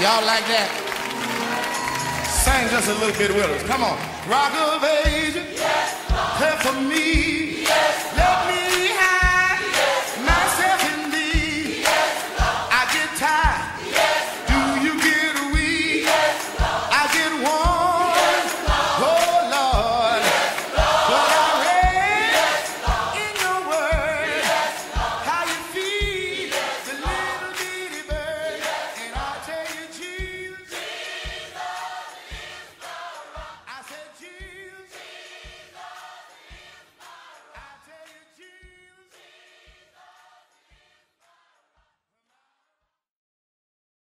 Y'all like that? Sing just a little bit with us. Come on. Rock of Ages. Yes.